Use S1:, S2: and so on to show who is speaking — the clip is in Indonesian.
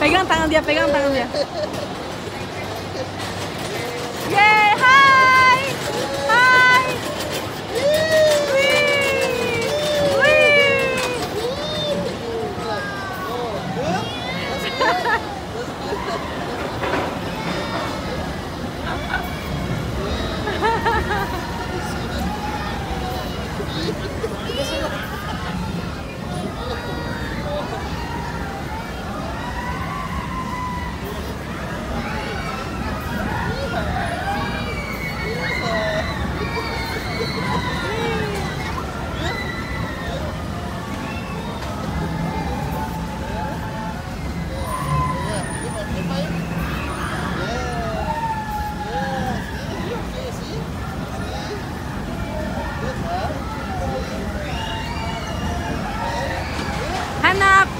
S1: Pegang tangan dia, pegang tangan dia. I'm up.